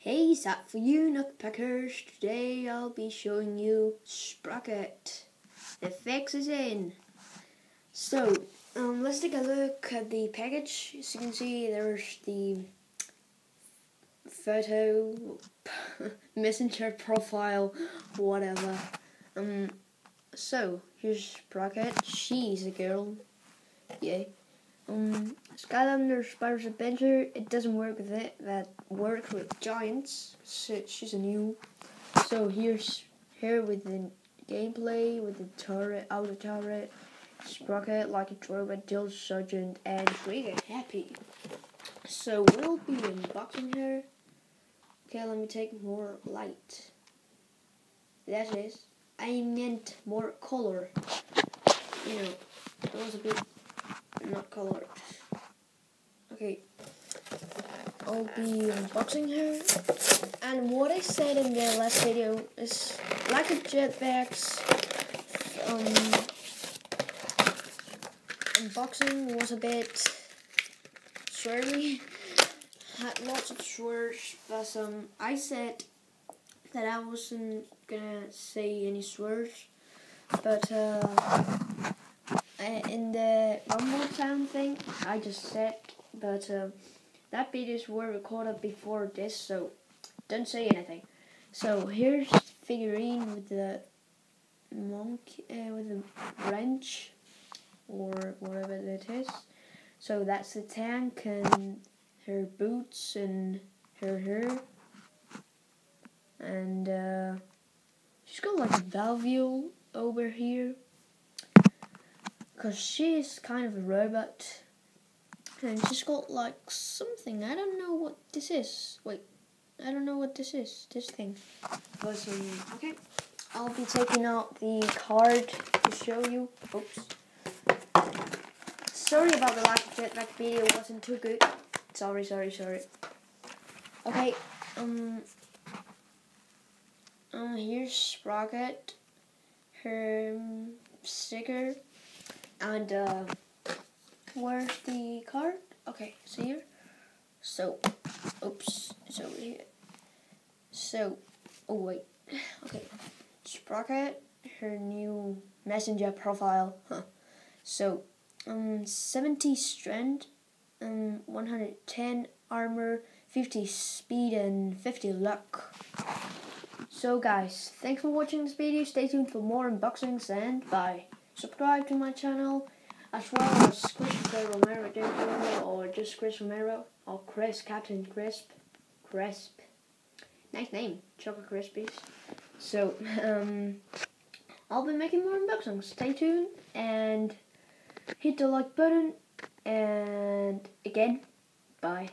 Hey, Zap for you, Nutpackers. Today I'll be showing you Sprocket. The fix is in. So, um, let's take a look at the package. As you can see, there's the photo, messenger profile, whatever. Um, so here's Sprocket. She's a girl. Yay. Um, Skylander Spyro's Adventure, it doesn't work with it. That works with Giants. So she's a new. So here's here with the gameplay, with the turret, outer turret, Sprocket like a robot, Jill Sergeant, and really happy. So we'll be unboxing her. Okay, let me take more light. That is, I meant more color. You know, it was a bit not colored. Okay, I'll be unboxing her. And what I said in the last video is like a Jet-Vac's. Um, unboxing was a bit sweary. Had lots of swears, but um, I said that I wasn't gonna say any swears, but uh in the Rumble Town thing, I just said, but uh, that videos were recorded before this, so don't say anything. So here's figurine with the monkey uh, with the wrench or whatever it is. So that's the tank and her boots and her hair. And uh, she's got like a valve over here because she's kind of a robot and she's got like something. I don't know what this is. Wait I don't know what this is this thing. Um, okay. I'll be taking out the card to show you. Oops. Sorry about the last of Jet-Vac video wasn't too good. Sorry sorry sorry. Okay um uh, here's Sprocket her um, sticker and uh, where's the card? Okay, see here. So, oops, it's over here. So, oh wait, okay. Sprocket, her new messenger profile. Huh. So, um, 70 strength, um, 110 armor, 50 speed, and 50 luck. So guys, thanks for watching this video. Stay tuned for more unboxings and bye subscribe to my channel as well as Christopher Romero or just Chris Romero or Chris Captain Crisp Crisp. Nice name Chocolate Krispies so um I'll be making more unboxings. Stay tuned and hit the like button and again bye